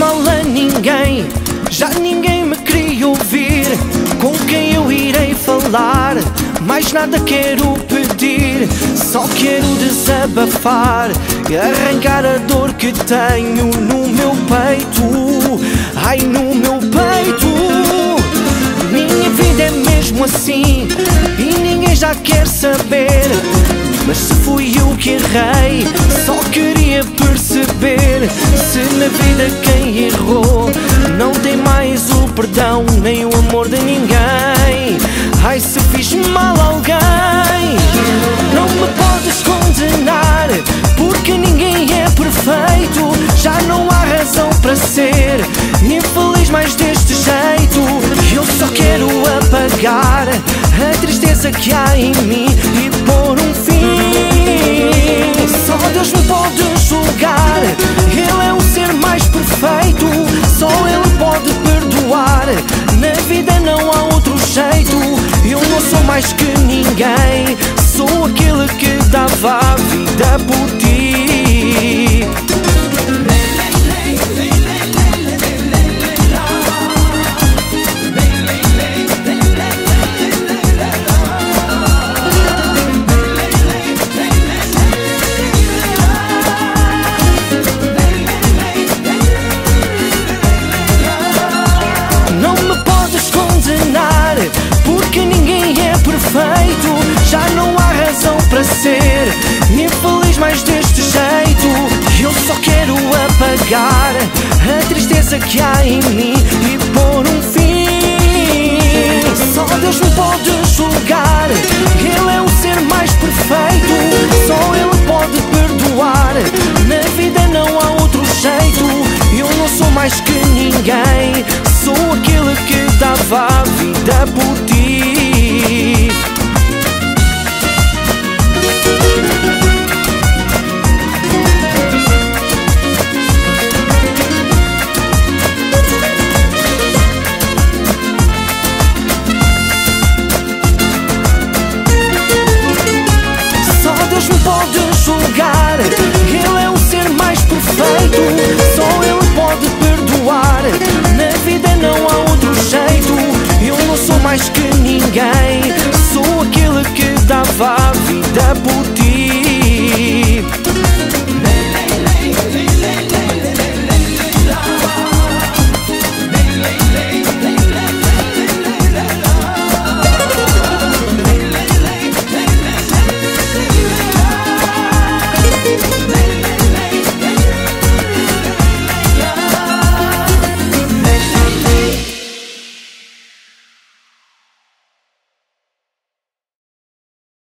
mal a ninguém, já ninguém me queria ouvir. Com quem eu irei falar? Mais nada quero pedir, só quero desabafar e arrancar a dor que tenho no meu peito. Ai, no meu peito. Minha vida é mesmo assim e ninguém já quer saber. Mas se fui eu que errei, só queria perceber se na vida quem errou não tem mais o perdão nem o amor de ninguém. Tristeza que há em mim e pôr um fim. Só Deus me pode julgar, Ele é o ser mais perfeito. Só Ele pode perdoar. Na vida não há outro jeito. Eu não sou mais que ninguém, sou aquele que dava a vida por ti. Apagar a tristeza que há em mim e pôr um fim. Só Deus me pode julgar, Ele é o ser mais perfeito. Só Ele pode perdoar. Na vida não há outro jeito. Eu não sou mais que ninguém, sou aquele que dava a vida por ti. Perfeito.